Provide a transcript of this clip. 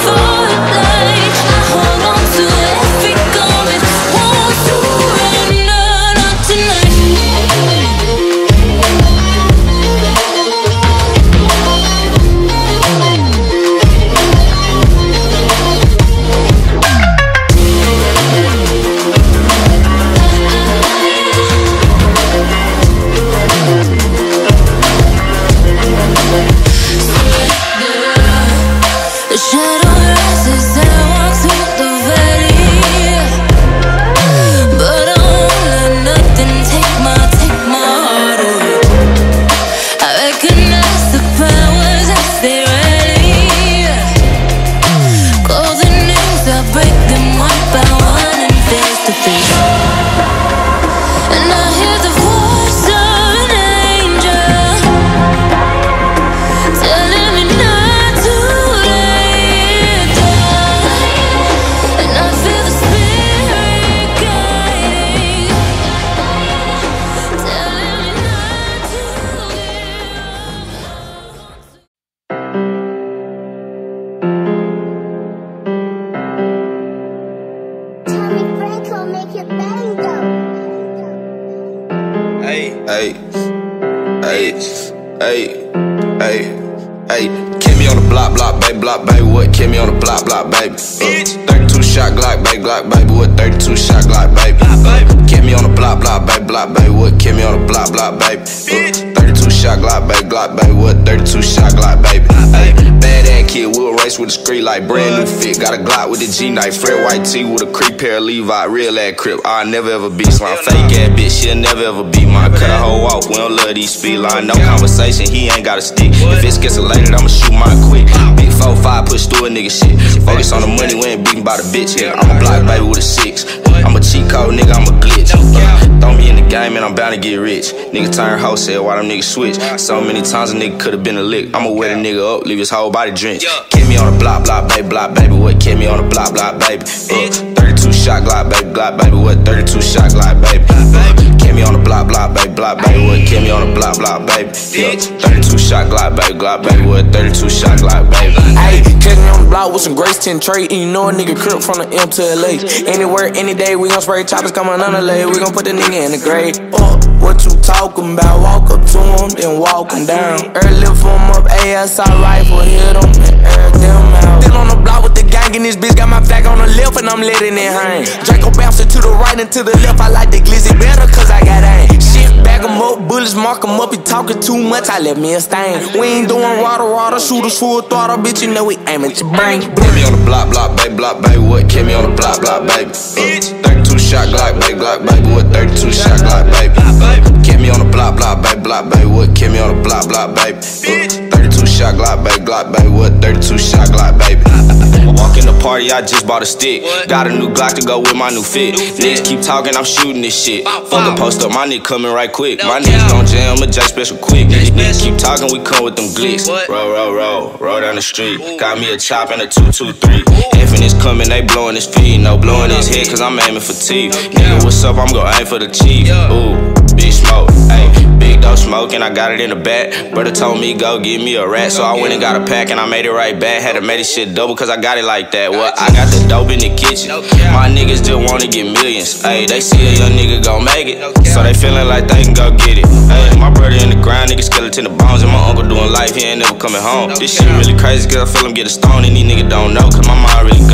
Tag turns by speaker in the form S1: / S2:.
S1: so Hey, hey, hey, hey, hey. Kept me on the block, block, baby, block, baby. What? Me on the block, block, baby. Uh, 32 shot Glock, baby, Glock, baby. What? 32 shot Glock, baby. Uh, me on the block, block, baby, block, baby. What? Me on the block, block, baby. Uh, 32 shot Glock, baby, Glock, baby. What? 32 shot Glock, baby. Hey, bad kid, we'll race with a street like brand new fit. Got a Glock with the G knife, Fred white tee with a creep pair of Levi, real ass crip. I never ever be slime, fake ass bitch, she'll never ever be mine. Cut a hoe off, we don't love these speed line. No conversation, he ain't got a stick. If it's escalated, I'ma shoot mine quick. Big 4-5, push through a nigga shit. Focus on the money, we ain't beating by the bitch Yeah, I'm a block baby with a six. I'm a cheat code, nigga, I'm a glitch. Uh, throw me in the game and I'm bound to get rich. Nigga turn wholesale, why them niggas switch? So many times a nigga could've been a lick. I'ma wet a nigga up, leave his whole body drenched. Keep me on the block, block, baby, block, baby. What? Keep me on the block, block, baby. Uh, 32 shot Glock, baby, Glock, baby. What? 32 shot Glock, baby. Uh, me on the block, block, baby, block, baby. Keep me on the block, block, baby. Yeah. 32 shot Glock, baby, Glock, baby. What? 32 shot Glock, baby.
S2: Ayy, catch me on the block with some Grace 10 trade. And you know a nigga crip from the M to LA. Anywhere, any day, we gon' spray choppers coming on the lay. We gon' put the nigga in the grave. Uh, what you talking about? Walk up to him, then walk him down. Early form up, ASI rifle, hit him and air them out. Still on the block with the and this bitch got my flag on the left, and I'm letting it hang. Draco bouncing to the right and to the left. I like the glizzy better, cause I got aim. Shit, bag 'em up, bullets mark 'em up. He talking too much, I left me a stain. We ain't doing water, water, shooters full throttle, bitch. You know we aim at your brain.
S1: Me on the block, block, baby, block, baby. What? Keep me on the block, block, baby. Uh, 32 shot Glock, baby, Glock, baby. What? 32 shot Glock, baby. Keep me on the block, block, baby, block, baby. What? Keep me on the block, block, baby. Uh, 32 shot Glock, baby, Glock, baby. What? 32 shot Glock, baby. Walk in the party, I just bought a stick. Got a new Glock to go with my new fit. Niggas keep talking, I'm shooting this shit. Fuck a post up, my nigga coming right quick. My niggas gon' jam a J special quick. Niggas keep talking, we come with them glicks. Roll, roll, roll, roll down the street. Got me a chop and a 223. Infinite's coming, they blowing his feet. No blowing his head, cause I'm aiming for teeth. Nigga, what's up? I'm gon' aim for the chief. Ooh, big smoke, ayy. Dope smoking, I got it in the back. Brother told me go give me a rat, so I went and got a pack and I made it right back. Had to make this shit double cause I got it like that. Well, I got the dope in the kitchen. My niggas just wanna get millions. Ayy, they see a young nigga gon' make it, so they feeling like they can go get it. Ayy, my brother in the ground, nigga skeleton the bones, and my uncle doing life, he ain't never coming home. This shit really crazy cause I feel him get a stone and these niggas don't know cause my mind really